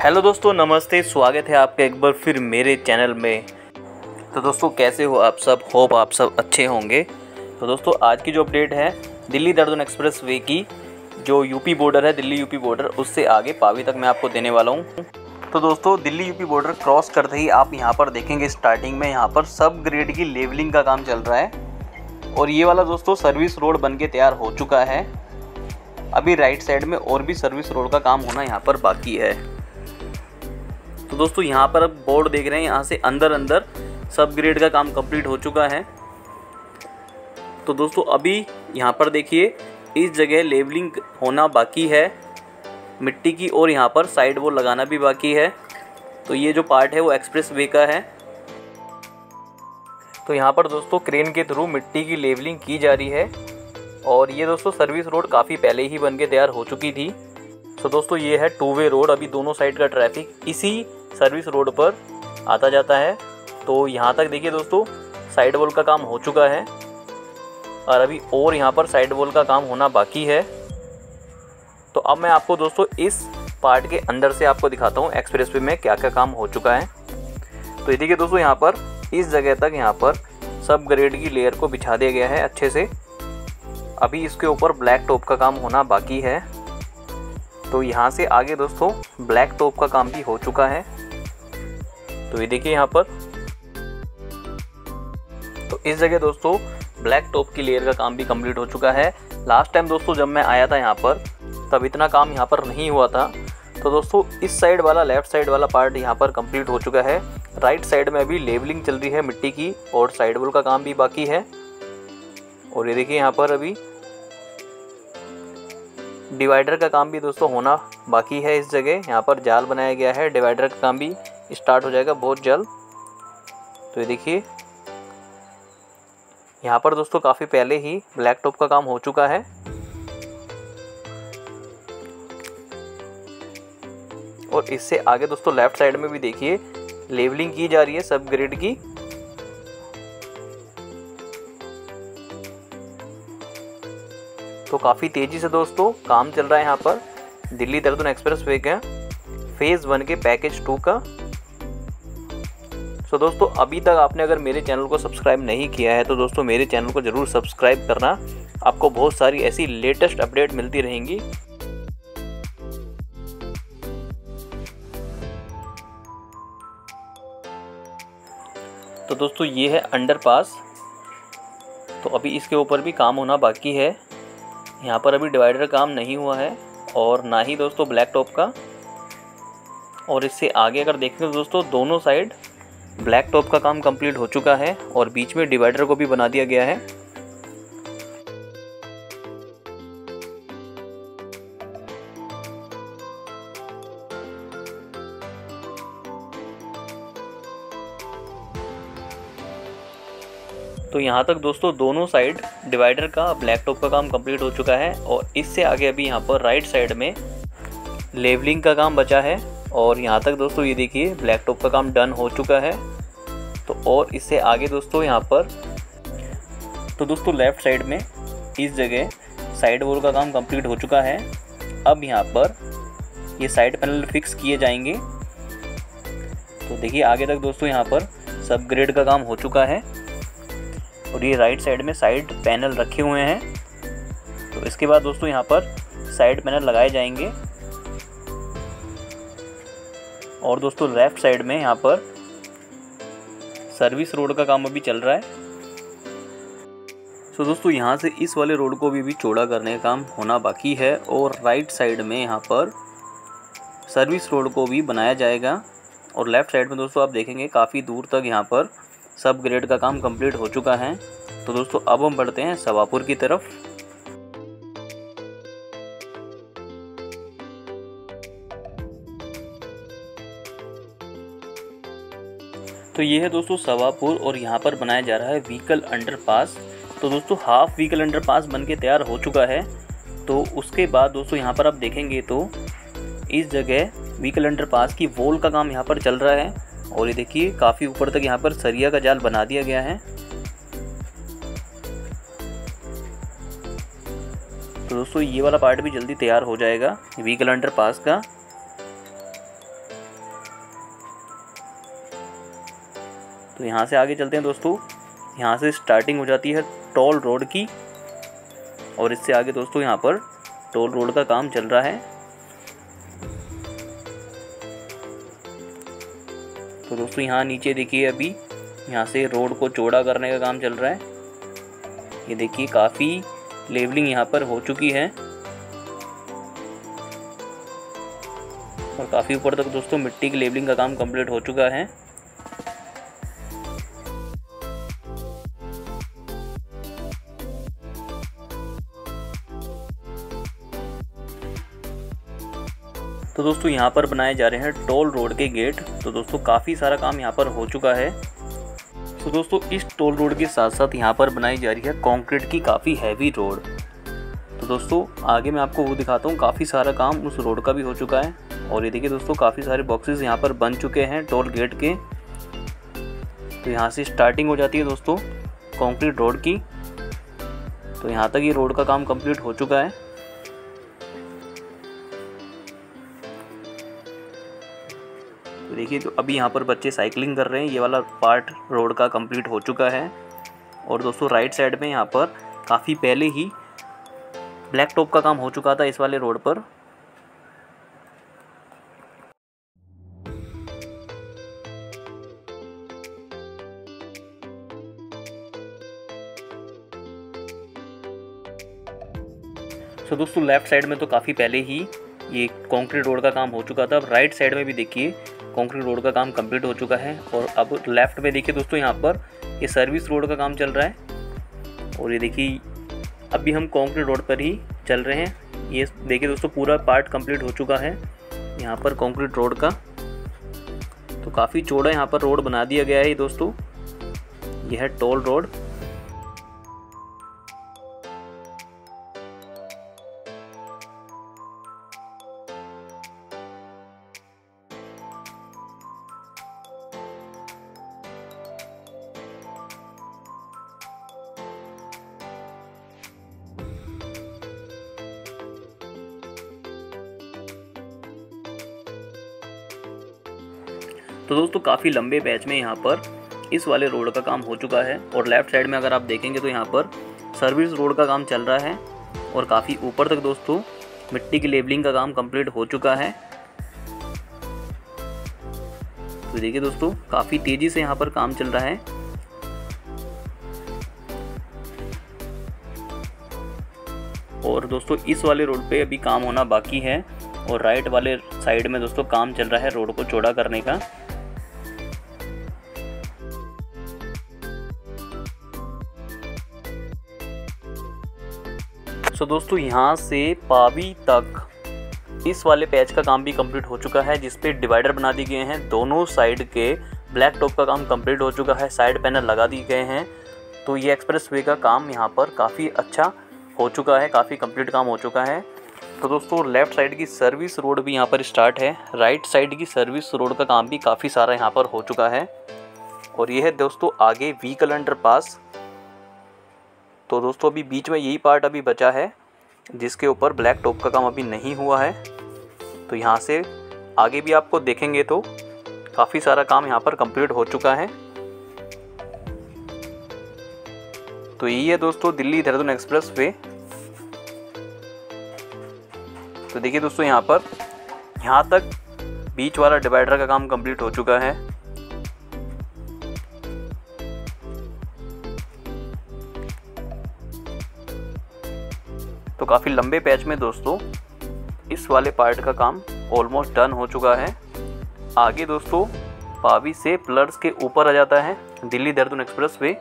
Hello दोस्तों, नमस्ते, स्वागत है आपका एक बार फिर मेरे चैनल में। तो दोस्तों, कैसे हो आप सब? होप आप सब अच्छे होंगे। तो दोस्तों, आज की जो अपडेट है, दिल्ली दर्दन एक्सप्रेस वे की, जो यूपी बॉर्डर है, दिल्ली यूपी बॉर्डर, उससे आगे पावी तक मैं आपको देने वाला हूँ। तो दोस्तों, दिल्ली यूपी बॉर्डर क्रॉस करते ही आप यहाँ पर देखेंगे स्टार्टिंग में, यहाँ पर सब ग्रेड की लेवलिंग का काम चल रहा है। और ये वाला दोस्तों, सर्विस रोड बन के तैयार हो चुका है। अभी राइट साइड में और भी सर्विस रोड का काम होना यहाँ पर बाकी है। तो दोस्तों, यहाँ पर अब बोर्ड देख रहे हैं, यहाँ से अंदर अंदर सब ग्रेड का काम कंप्लीट हो चुका है। तो दोस्तों, अभी यहाँ पर देखिए, इस जगह लेवलिंग होना बाकी है। मिट्टी की और यहाँ पर साइड वॉल लगाना भी बाकी है। तो ये जो पार्ट है, वो एक्सप्रेस वे का है। तो यहाँ पर दोस्तों क्रेन के थ्रू मिट्टी की लेवलिंग की जा रही है। और ये दोस्तों सर्विस रोड काफ़ी पहले ही बन के तैयार हो चुकी थी। तो दोस्तों, ये है टू वे रोड अभी दोनों साइड का ट्रैफ़िक इसी सर्विस रोड पर आता जाता है। तो यहाँ तक देखिए दोस्तों साइड वॉल का काम हो चुका है और अभी और यहाँ पर साइड वॉल का काम होना बाकी है। तो अब मैं आपको दोस्तों इस पार्ट के अंदर से आपको दिखाता हूँ एक्सप्रेस में क्या क्या काम हो चुका है। तो ये देखिए दोस्तों, यहाँ पर इस जगह तक यहाँ पर सब ग्रेड की लेयर को बिछा दिया गया है अच्छे से। अभी इसके ऊपर ब्लैक टॉप का काम होना बाकी है। तो यहाँ से आगे दोस्तों ब्लैक टॉप का काम भी हो चुका है। तो ये देखिए यहाँ पर। तो इस जगह दोस्तों ब्लैक टॉप की लेयर का काम भी कंप्लीट हो चुका है। लास्ट टाइम दोस्तों जब मैं आया था यहाँ पर, तब इतना काम यहाँ पर नहीं हुआ था। तो दोस्तों, इस साइड वाला लेफ़्ट साइड वाला पार्ट यहाँ पर कंप्लीट हो चुका है। राइट साइड में अभी लेबलिंग चल रही है मिट्टी की, और साइड वॉल का काम भी बाकी है। और ये देखिए यहाँ पर अभी डिवाइडर का काम भी दोस्तों होना बाकी है इस जगह। यहाँ पर जाल बनाया गया है डिवाइडर का काम भी। स्टार्ट हो जाएगा बहुत जल्द। तो ये देखिए। यहाँ पर दोस्तों काफ़ी पहले ही ब्लैक टॉप का काम हो चुका है। और इससे आगे दोस्तों लेफ़्ट साइड में भी देखिए लेवलिंग की जा रही है सब ग्रेड की। तो काफ़ी तेज़ी से दोस्तों काम चल रहा है यहाँ पर। दिल्ली देहरादून एक्सप्रेस वे का फ़ेज़ वन के पैकेज टू का। सो so, दोस्तों अभी तक आपने अगर मेरे चैनल को सब्सक्राइब नहीं किया है तो दोस्तों मेरे चैनल को ज़रूर सब्सक्राइब करना। आपको बहुत सारी ऐसी लेटेस्ट अपडेट मिलती रहेंगी। तो दोस्तों ये है अंडरपास। तो अभी इसके ऊपर भी काम होना बाकी है। यहाँ पर अभी डिवाइडर काम नहीं हुआ है और ना ही दोस्तों ब्लैक टॉप का। और इससे आगे अगर देखें तो दोस्तों दोनों साइड ब्लैक टॉप का काम कंप्लीट हो चुका है और बीच में डिवाइडर को भी बना दिया गया है। तो यहाँ तक दोस्तों दोनों साइड डिवाइडर का ब्लैक टॉप का काम कंप्लीट हो चुका है और इससे आगे अभी यहाँ पर राइट साइड में लेवलिंग का काम बचा है। और यहाँ तक दोस्तों ये देखिए ब्लैक टॉप का काम डन हो चुका है। तो और इससे आगे दोस्तों यहाँ पर तो दोस्तों लेफ़्ट साइड में इस जगह साइड वॉल का काम कंप्लीट हो चुका है। अब यहाँ पर ये साइड पैनल फिक्स किए जाएँगे। तो देखिए, आगे तक दोस्तों यहाँ पर सब ग्रेड का काम हो चुका है। और ये राइट साइड में साइड पैनल रखे हुए हैं। तो इसके बाद दोस्तों यहाँ पर साइड पैनल लगाए जाएँगे। और दोस्तों लेफ़्ट साइड में यहाँ पर सर्विस रोड का काम अभी चल रहा है। सो दोस्तों यहाँ से इस वाले रोड को भी, भी चौड़ा करने का काम होना बाकी है और राइट साइड में यहाँ पर सर्विस रोड को भी बनाया जाएगा। और लेफ़्ट साइड में दोस्तों आप देखेंगे काफ़ी दूर तक यहाँ पर सब ग्रेड का काम कंप्लीट हो चुका है। तो दोस्तों अब हम बढ़ते हैं सवापुर की तरफ़। तो ये है दोस्तों सवापुर और यहाँ पर बनाया जा रहा है व्हीकल अंडरपास तो दोस्तों हाफ़ व्हीकल अंडरपास बन के तैयार हो चुका है। तो उसके बाद दोस्तों यहाँ पर आप देखेंगे तो इस जगह व्हीकल अंडरपास की वॉल का काम यहाँ पर चल रहा है। और ये देखिए, काफ़ी ऊपर तक यहाँ पर सरिया का जाल बना दिया गया है। तो दोस्तों ये वाला पार्ट भी जल्दी तैयार हो जाएगा व्हीकल अंडर पास का। तो यहाँ से आगे चलते हैं दोस्तों। यहाँ से स्टार्टिंग हो जाती है टोल रोड की। और इससे आगे दोस्तों यहाँ पर टोल रोड का काम चल रहा है। तो दोस्तों यहाँ नीचे देखिए अभी। यहाँ से रोड को चौड़ा करने का काम चल रहा है। ये देखिए काफ़ी लेवलिंग यहाँ पर हो चुकी है। और काफ़ी ऊपर तक दोस्तों मिट्टी की लेवलिंग का काम कंप्लीट हो चुका है। तो दोस्तों, यहाँ पर बनाए जा रहे हैं टोल रोड के गेट। तो दोस्तों, काफ़ी सारा काम यहाँ पर हो चुका है। तो दोस्तों, इस टोल रोड के साथ साथ यहाँ पर बनाई जा रही है कंक्रीट की काफ़ी हैवी रोड तो दोस्तों, आगे मैं आपको वो दिखाता हूँ, काफ़ी सारा काम उस रोड का भी हो चुका है। और ये देखिए दोस्तों, काफ़ी सारे बॉक्सेस यहाँ पर बन चुके हैं टोल गेट के। तो यहाँ से स्टार्टिंग हो जाती है दोस्तों कॉन्क्रीट रोड की। तो यहाँ तक ये रोड का काम कंप्लीट हो चुका है। तो देखिए तो अभी यहाँ पर बच्चे साइकिलिंग कर रहे हैं। ये वाला पार्ट रोड का कंप्लीट हो चुका है। और दोस्तों राइट साइड में यहाँ पर काफ़ी पहले ही ब्लैक टॉप का काम हो चुका था इस वाले रोड पर। तो दोस्तों लेफ़्ट साइड में तो काफ़ी पहले ही ये कंक्रीट रोड का काम हो चुका था। अब राइट साइड में भी देखिए कंक्रीट रोड का काम कंप्लीट हो चुका है और अब लेफ़्ट में देखिए दोस्तों यहाँ पर ये सर्विस रोड का काम चल रहा है। और ये देखिए, अभी हम कंक्रीट रोड पर ही चल रहे हैं। ये देखिए दोस्तों पूरा पार्ट कंप्लीट हो चुका है यहाँ पर कंक्रीट रोड का। तो काफ़ी चौड़ा यहाँ पर रोड बना दिया गया है दोस्तों। यह है टोल रोड तो दोस्तों, काफ़ी लंबे बैच में यहाँ पर इस वाले रोड का काम हो चुका है और लेफ़्ट साइड में अगर आप देखेंगे तो यहाँ पर सर्विस रोड का काम चल रहा है और काफ़ी ऊपर तक दोस्तों, मिट्टी की लेबलिंग का काम कंप्लीट हो चुका है। तो देखिए दोस्तों, काफ़ी तेज़ी से यहाँ पर काम चल रहा है। और दोस्तों, इस वाले रोड पे अभी काम होना बाकी है और राइट वाले साइड में दोस्तों, काम चल रहा है रोड को चौड़ा करने का। सो दोस्तों, यहाँ से पावी तक इस वाले पैच का काम भी कंप्लीट हो चुका है जिसपे डिवाइडर बना दिए गए हैं। दोनों साइड के ब्लैक टॉप का काम कंप्लीट हो चुका है, साइड पैनल लगा दिए गए हैं। तो ये एक्सप्रेस वे का काम यहाँ पर काफ़ी अच्छा हो चुका है, काफ़ी कंप्लीट काम हो चुका है। तो दोस्तों, लेफ़्ट साइड की सर्विस रोड भी यहाँ पर स्टार्ट है, राइट साइड की सर्विस रोड का काम भी काफ़ी सारा यहाँ पर हो चुका है। और ये है दोस्तों, आगे व्हीकल अंडर पास तो दोस्तों, अभी बीच में यही पार्ट अभी बचा है, जिसके ऊपर ब्लैक टॉप का काम अभी नहीं हुआ है। तो यहाँ से आगे भी आपको देखेंगे तो काफ़ी सारा काम यहाँ पर कंप्लीट हो चुका है। तो यही है दोस्तों, दिल्ली देहरादून एक्सप्रेस वे। तो देखिए दोस्तों, यहाँ पर यहाँ तक बीच वाला डिवाइडर का काम कंप्लीट हो चुका है। काफ़ी लंबे पैच में दोस्तों, इस वाले पार्ट का काम ऑलमोस्ट डन हो चुका है। आगे दोस्तों, पावी से प्लर्स के ऊपर आ जाता है, दिल्ली देहरादून एक्सप्रेस वे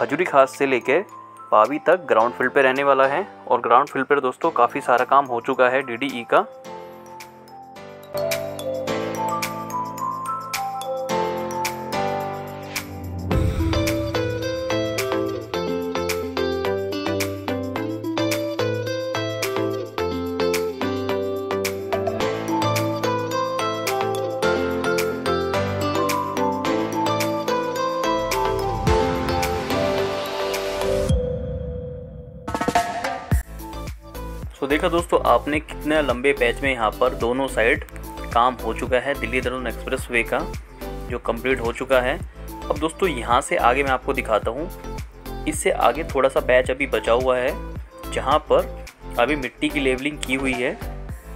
हजूरी खास से लेकर पावी तक ग्राउंड फ़ील्ड पर रहने वाला है और ग्राउंड फ़ील्ड पर दोस्तों काफ़ी सारा काम हो चुका है डीडीई का। देखा दोस्तों आपने कितने लंबे पैच में यहाँ पर दोनों साइड काम हो चुका है दिल्ली देहरादून एक्सप्रेस वे का जो कंप्लीट हो चुका है। अब दोस्तों यहाँ से आगे मैं आपको दिखाता हूँ। इससे आगे थोड़ा सा पैच अभी बचा हुआ है जहाँ पर अभी मिट्टी की लेवलिंग की हुई है।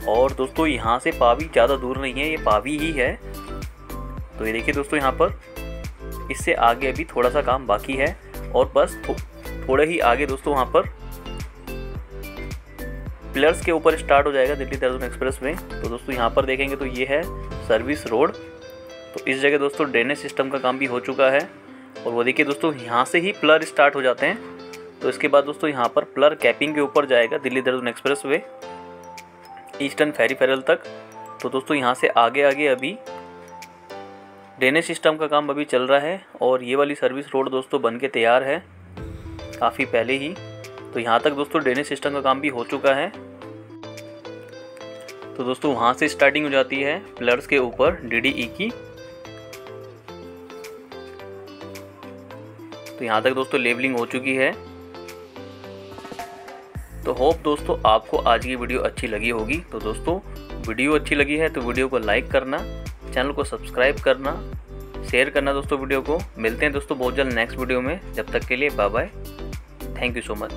और दोस्तों यहाँ से पावी ज़्यादा दूर नहीं है ये पावी ही है। तो ये देखिए दोस्तों यहाँ पर इससे आगे अभी थोड़ा सा काम बाकी है। और बस थो, थोड़े ही आगे दोस्तों वहाँ पर पिलर्स के ऊपर स्टार्ट हो जाएगा दिल्ली देहरादून एक्सप्रेस में। तो दोस्तों, यहाँ पर देखेंगे तो ये है सर्विस रोड। तो इस जगह दोस्तों, ड्रेनेज सिस्टम का काम भी हो चुका है। और वो देखिए दोस्तों, यहाँ से ही प्लर स्टार्ट हो जाते हैं। तो इसके बाद दोस्तों, यहाँ पर प्लर कैपिंग के ऊपर जाएगा Delhi Dehradun expressway, eastern peripheral तक। तो दोस्तों, यहाँ से आगे आगे अभी ड्रेनेज सिस्टम का काम अभी चल रहा है। और ये वाली सर्विस रोड दोस्तों बन के तैयार है, काफ़ी पहले ही। तो यहाँ तक दोस्तों ड्रेनेज सिस्टम का काम भी हो चुका है। तो दोस्तों वहाँ से स्टार्टिंग हो जाती है प्लर्स के ऊपर डी e की। तो यहाँ तक दोस्तों लेबलिंग हो चुकी है। तो होप दोस्तों आपको आज की वीडियो अच्छी लगी होगी। तो दोस्तों वीडियो अच्छी लगी है तो वीडियो को लाइक करना चैनल को सब्सक्राइब करना शेयर करना दोस्तों वीडियो को। मिलते हैं दोस्तों बहुत जल्द नेक्स्ट वीडियो में। जब तक के लिए bye bye thank you so much